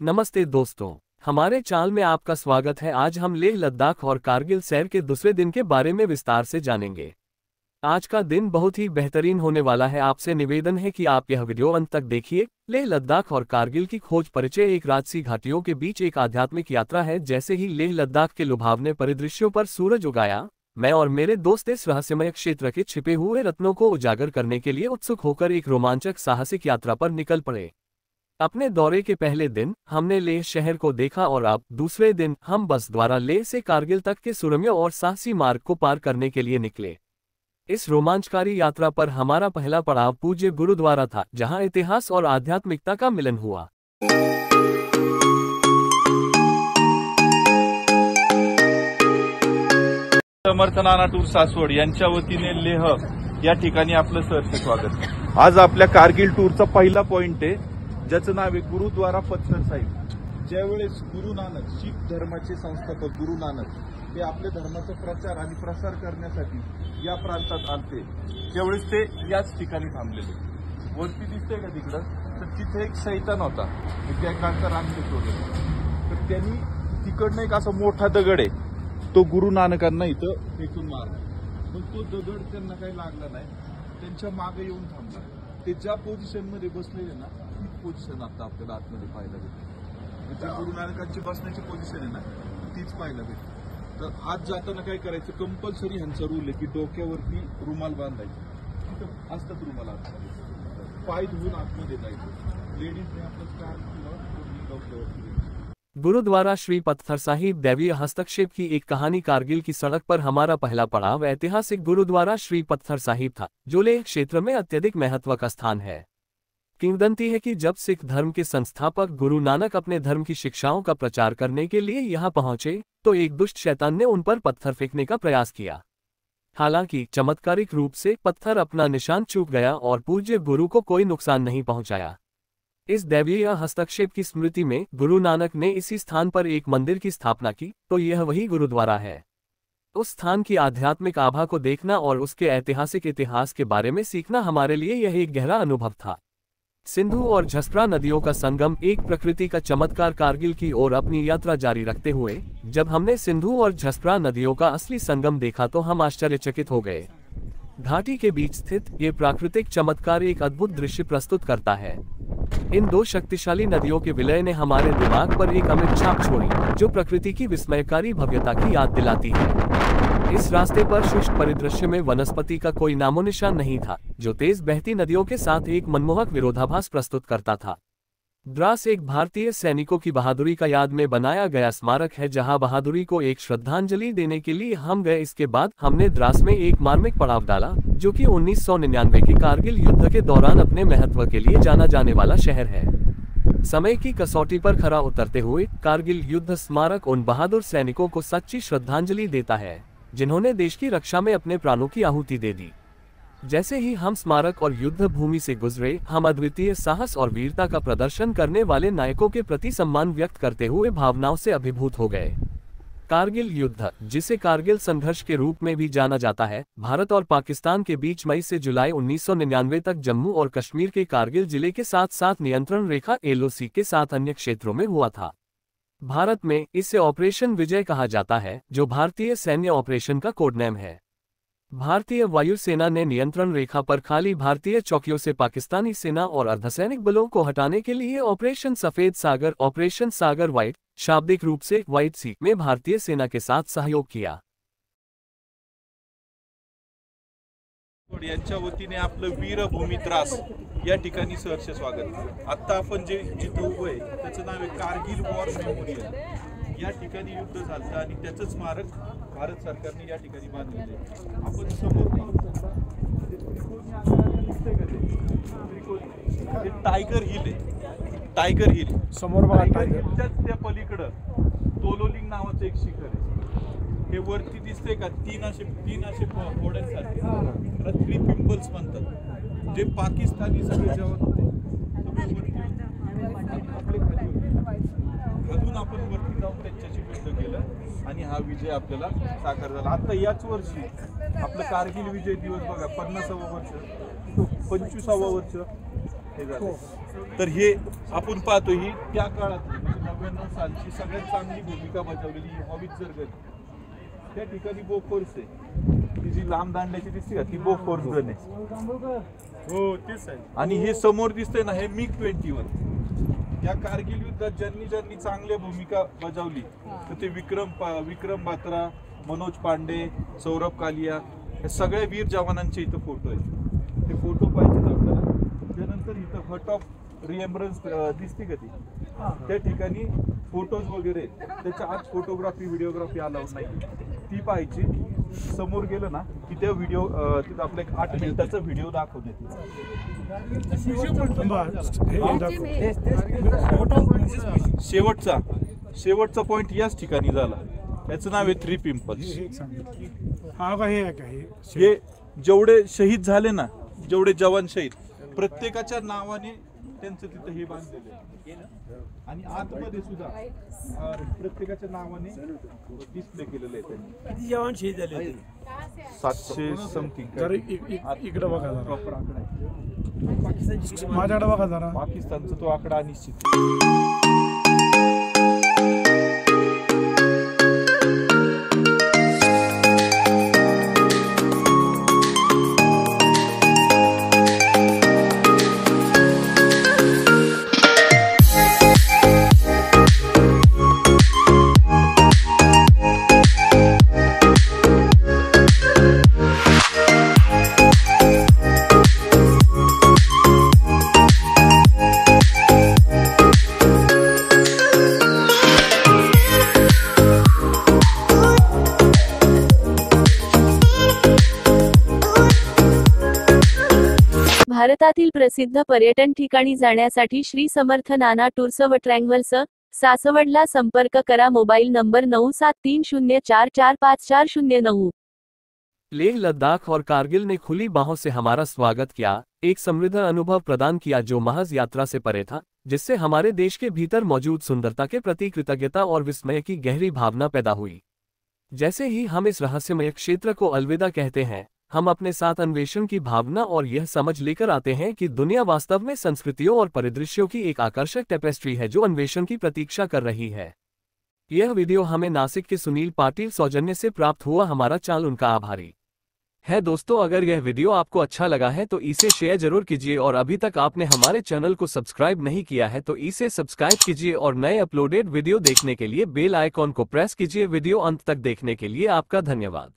नमस्ते दोस्तों, हमारे चाल में आपका स्वागत है। आज हम लेह, लद्दाख और कारगिल सैर के दूसरे दिन के बारे में विस्तार से जानेंगे। आज का दिन बहुत ही बेहतरीन होने वाला है। आपसे निवेदन है कि आप यह वीडियो अंत तक देखिए। लेह, लद्दाख और कारगिल की खोज परिचय एक राजसी घाटियों के बीच एक आध्यात्मिक यात्रा है। जैसे ही लेह, लद्दाख के लुभावने परिदृश्यों पर सूरज उगाया, मैं और मेरे दोस्त इस रहस्यमय क्षेत्र के छिपे हुए रत्नों को उजागर करने के लिए उत्सुक होकर एक रोमांचक साहसिक यात्रा पर निकल पड़े। अपने दौरे के पहले दिन हमने लेह शहर को देखा और अब दूसरे दिन हम बस द्वारा लेह से कारगिल तक के सुरम्य और साहसी मार्ग को पार करने के लिए निकले। इस रोमांचकारी यात्रा पर हमारा पहला पड़ाव पूज्य गुरुद्वारा था जहाँ इतिहास और आध्यात्मिकता का मिलन हुआ। समर्थ नाना टूर सासवड यांच्या वतीने लेह या ठिकाणी आपलं सहर्ष स्वागत. आज आपल्या कारगिल टूरचा पहिला पॉइंट आहे. ज्याचं नाव आहे गुरुद्वारा पत्थर साहिब. ज्यावेळेस गुरु नानक शीख धर्माचे संस्थापक गुरु नानक हे आपल्या धर्माचा प्रचार आणि प्रसार करण्यासाठी या प्रांतात आलते त्यावेळेस ते याच ठिकाणी थांबलेले. वरती दिसतंय का तिकडं? तर तिथे एक सैतान होता. त्या काळचा रांगेत वगैरे तर त्यांनी तिकडनं एक असा मोठा दगड आहे. तो गुरु नानकांना इथं फेकून मारला. पण तो दगड त्यांना काही लागला नाही. त्यांच्या मागे येऊन थांबला. ते ज्या पोझिशनमध्ये बसलेले ना पोझिशन आता आपल्याला आतमध्ये पाहायला भेटते. म्हणजे गुरु नानकांची बसण्याची पोझिशन आहे ना तीच पाहायला भेटते. तर आज जाताना काय करायचं कंपल्सरी ह्यांचा रूल आहे की डोक्यावरती रुमाल बांधायचे. असतात रुमाल आतमध्ये पाय धुवून आतमध्ये जायचं. लेडीजने आपलं स्कार्फ किंवा डोक्यावरती. गुरुद्वारा श्री पत्थर साहिब दैवीय हस्तक्षेप की एक कहानी कारगिल की सड़क पर हमारा पहला पड़ाव ऐतिहासिक गुरुद्वारा श्री पत्थर साहिब था जो लेह क्षेत्र में अत्यधिक महत्व का स्थान है। किंवदंती है कि जब सिख धर्म के संस्थापक गुरु नानक अपने धर्म की शिक्षाओं का प्रचार करने के लिए यहाँ पहुँचे तो एक दुष्ट शैतान ने उन पर पत्थर फेंकने का प्रयास किया। हालाँकि चमत्कारिक रूप से पत्थर अपना निशान चूक गया और पूज्य गुरु को कोई नुकसान नहीं पहुँचाया। इस दैवीय हस्तक्षेप की स्मृति में गुरु नानक ने इसी स्थान पर एक मंदिर की स्थापना की तो यह वही गुरुद्वारा है। उस स्थान की आध्यात्मिक आभा को देखना और उसके ऐतिहासिक इतिहास के बारे में सीखना हमारे लिए यह एक गहरा अनुभव था। सिंधु और झस्प्रा नदियों का संगम एक प्रकृति का चमत्कार कारगिल की ओर अपनी यात्रा जारी रखते हुए, जब हमने सिंधु और झस्प्रा नदियों का असली संगम देखा तो हम आश्चर्यचकित हो गए। घाटी के बीच स्थित ये प्राकृतिक चमत्कार एक अद्भुत दृश्य प्रस्तुत करता है। इन दो शक्तिशाली नदियों के विलय ने हमारे दिमाग पर एक अमित छाप छोड़ी, जो प्रकृति की विस्मयकारी भव्यता की याद दिलाती है। इस रास्ते पर शुष्क परिदृश्य में वनस्पति का कोई नामो निशान नहीं था, जो तेज बहती नदियों के साथ एक मनमोहक विरोधाभास प्रस्तुत करता था। द्रास एक भारतीय सैनिकों की बहादुरी का याद में बनाया गया स्मारक है, जहाँ बहादुरी को एक श्रद्धांजलि देने के लिए हम गए। इसके बाद हमने द्रास में एक मार्मिक पड़ाव डाला, जो कि 1999 के कारगिल युद्ध के दौरान अपने महत्व के लिए जाना जाने वाला शहर है। समय की कसौटी पर खरा उतरते हुए कारगिल युद्ध स्मारक उन बहादुर सैनिकों को सच्ची श्रद्धांजलि देता है, जिन्होंने देश की रक्षा में अपने प्राणों की आहुति दे दी। जैसे ही हम स्मारक और युद्ध भूमि से गुजरे, हम अद्वितीय साहस और वीरता का प्रदर्शन करने वाले नायकों के प्रति सम्मान व्यक्त करते हुए भावनाओं से अभिभूत हो गए। कारगिल युद्ध, जिसे कारगिल संघर्ष के रूप में भी जाना जाता है, भारत और पाकिस्तान के बीच मई से जुलाई 1999 तक जम्मू और कश्मीर के कारगिल ज़िले के साथ साथ नियंत्रण रेखा एलओसी के साथ अन्य क्षेत्रों में हुआ था। भारत में इसे ऑपरेशन विजय कहा जाता है, जो भारतीय सैन्य ऑपरेशन का कोडनेम है। भारतीय वायुसेना ने नियंत्रण रेखा पर खाली भारतीय चौकियों से पाकिस्तानी सेना और अर्धसैनिक बलों को हटाने के लिए ऑपरेशन सफ़ेद सागर, ऑपरेशन सागर व्हाइट शाब्दिक रूप से व्हाइट सी में भारतीय सेना के साथ सहयोग किया। त्रास या सहर्ष स्वागत. जे नाव कारगिल वॉर मेमोरियल. युद्ध स्मारक भारत सरकारने या ठिकाणी बांधलेलं आपण समोर ते टायगर हिल आहे. टायगर हिल समोर हिलच्याच त्या पलीकडं तोलोलिंग नावाचं एक शिखर आहे. हे वरती दिसते का? तीन असे तीन असे फोड्यांसारखे. त्याला थ्री पिंपल्स म्हणतात. जे पाकिस्तानी सगळे जवान होते. खालून आपण वरती जाऊन त्यांच्याशी युद्ध केलं आणि हा विजय आपल्याला साकार झाला. आता याच वर्षी आपलं कारगिल विजय दिवस बघा पन्नासावं वर्ष. पंचवीसावं वर्ष हे झालं. तर हे आपण पाहतो ही त्या काळात नव्याण्णव सालची सगळ्यात चांगली भूमिका बजावलेली हॉवित्झर गन त्या ठिकाणी बोफोर्स आहे. ती जी लांब दांड्याची दिसते का ती बोफोर्स गन आहे. हो तेच आहे. आणि हे समोर दिसतंय ना हे मिग ट्वेंटी वन या कारगिल युद्धात ज्यांनी ज्यांनी चांगल्या भूमिका बजावली तर ते विक्रम पा- विक्रम बात्रा मनोज पांडे सौरभ कालिया हे सगळ्या वीर जवानांचे इथं फोटो आहेत. ते फोटो पाहिजेत आपल्याला त्यानंतर इथं हट ऑफ रिएम्बरन्स दिसते का ती? त्या ठिकाणी फोटोज वगैरे त्याच्या आज फोटोग्राफी व्हिडिओग्राफी अलाउड नाही. ती पाहायची. समोर गेलं ना की त्या व्हिडिओ तिथं आपलं एक आठ मिनिटाचा व्हिडिओ दाखवण्यात हे. शेवटचा शेवटचा पॉइंट याच ठिकाणी झाला. याचं नाव आहे थ्री पिंपल्स हे हा हे हे हे जेवढे शहीद झाले ना जेवढे जवान शहीद प्रत्येकाच्या नावाने त्यांचं तिथं हे बांधलेलं आहे. आणि आतमध्ये सुद्धा प्रत्येकाच्या नावाने डिस्प्ले केलेलं आहे त्यांनी. किती जवान शहीद झाले? सातशे समथिंग इकडं बघा जरा. प्रॉपर आकडा आहे. माझ्याकडे बघा जरा. पाकिस्तानचा तो आकडा अनिश्चित भारतातील प्रसिद्ध पर्यटन ठिकाणी जाण्यासाठी श्री समर्थ नाना टूर्स व ट्रॅव्हल्स सासवडला संपर्क करा मोबाईल नंबर नऊ सात तीन शून्य चार चार पाच चार शून्य नऊ. लेह, लद्दाख और कारगिल ने खुली बाहों से हमारा स्वागत किया, एक समृद्ध अनुभव प्रदान किया जो महज यात्रा से परे था, जिससे हमारे देश के भीतर मौजूद सुंदरता के प्रति कृतज्ञता और विस्मय की गहरी भावना पैदा हुई। जैसे ही हम इस रहस्यमय क्षेत्र को अलविदा कहते हैं हम अपने साथ अन्वेषण की भावना और यह समझ लेकर आते हैं कि दुनिया वास्तव में संस्कृतियों और परिदृश्यों की एक आकर्षक टेपेस्ट्री है जो अन्वेषण की प्रतीक्षा कर रही है। यह वीडियो हमें नासिक के सुनील पाटिल सौजन्य से प्राप्त हुआ हमारा चाल उनका आभारी। है दोस्तों, अगर यह वीडियो आपको अच्छा लगा है तो इसे शेयर ज़रूर कीजिए और अभी तक आपने हमारे चैनल को सब्सक्राइब नहीं किया है तो इसे सब्सक्राइब कीजिए और नए अपलोडेड वीडियो देखने के लिए बेल आइकॉन को प्रेस कीजिए। वीडियो अंत तक देखने के लिए आपका धन्यवाद।